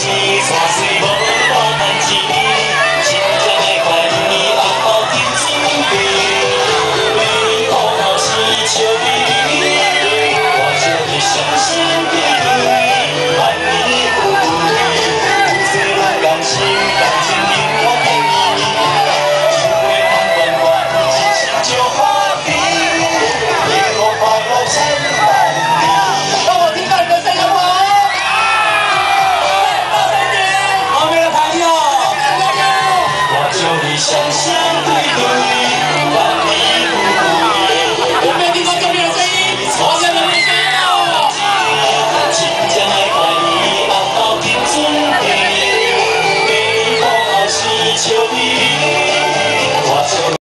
Jesus. 求你。